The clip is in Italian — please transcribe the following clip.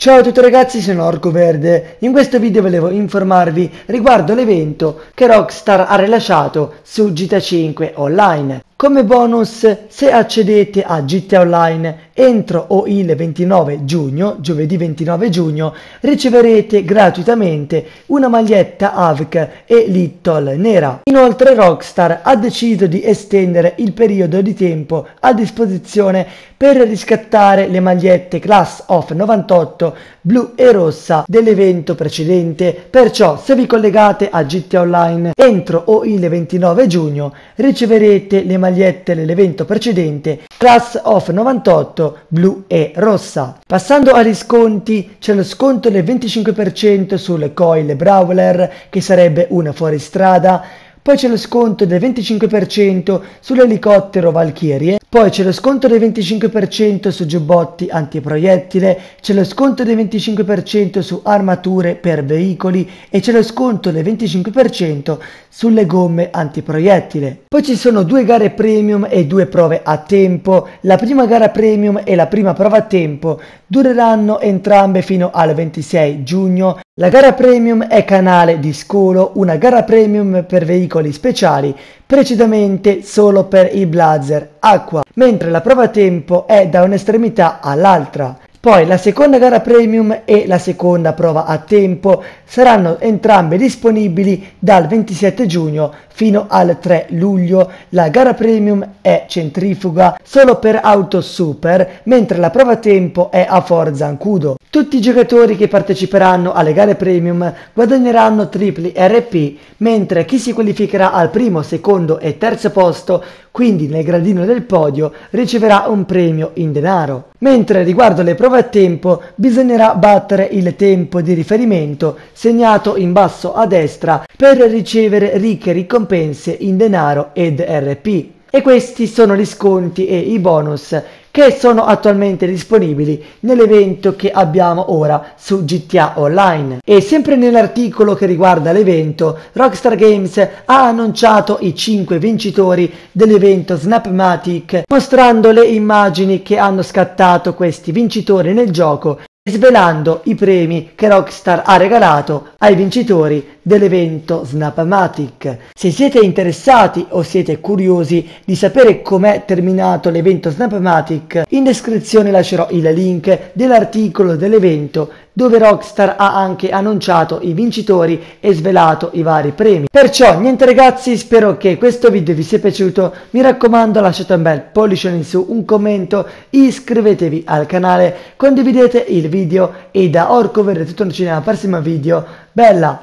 Ciao a tutti ragazzi, sono Orco Verde. In questo video volevo informarvi riguardo l'evento che Rockstar ha rilasciato su GTA 5 Online. Come bonus, se accedete a GTA Online entro o il 29 giugno, giovedì 29 giugno, riceverete gratuitamente una maglietta AVC e Little nera. Inoltre Rockstar ha deciso di estendere il periodo di tempo a disposizione per riscattare le magliette Class of 98 blu e rossa dell'evento precedente, perciò se vi collegate a GTA Online entro o il 29 giugno riceverete le magliette dell'evento precedente Class of 98 blu e rossa. Passando agli sconti c'è lo sconto del 25% sulle coil Brawler che sarebbe una fuoristrada poi c'è lo sconto del 25% sull'elicottero Valkyrie, poi c'è lo sconto del 25% su giubbotti antiproiettile, c'è lo sconto del 25% su armature per veicoli e c'è lo sconto del 25% sulle gomme antiproiettile. Poi ci sono due gare premium e due prove a tempo. La prima gara premium e la prima prova a tempo dureranno entrambe fino al 26 giugno la gara premium è canale di scolo, una gara premium per veicoli speciali, precisamente solo per i blazer acqua, mentre la prova tempo è da un'estremità all'altra. Poi la seconda gara premium e la seconda prova a tempo saranno entrambe disponibili dal 27 giugno fino al 3 luglio. La gara premium è centrifuga solo per auto super, mentre la prova a tempo è a Forza Ancudo. Tutti i giocatori che parteciperanno alle gare premium guadagneranno tripli RP, mentre chi si qualificherà al primo, secondo e terzo posto, quindi nel gradino del podio, riceverà un premio in denaro. Mentre riguardo le prove a tempo bisognerà battere il tempo di riferimento segnato in basso a destra per ricevere ricche ricompense in denaro ed RP. E questi sono gli sconti e i bonus che sono attualmente disponibili nell'evento che abbiamo ora su GTA Online. E sempre nell'articolo che riguarda l'evento, Rockstar Games ha annunciato i 5 vincitori dell'evento Snapmatic, mostrando le immagini che hanno scattato questi vincitori nel gioco svelando i premi che Rockstar ha regalato ai vincitori dell'evento Snapmatic. Se siete interessati o siete curiosi di sapere com'è terminato l'evento Snapmatic, in descrizione lascerò il link dell'articolo dell'evento dove Rockstar ha anche annunciato i vincitori e svelato i vari premi. Perciò niente ragazzi, spero che questo video vi sia piaciuto, mi raccomando lasciate un bel pollice in su, un commento, iscrivetevi al canale, condividete il video e da Orco vedrete tutto un cinema prossimo video, bella!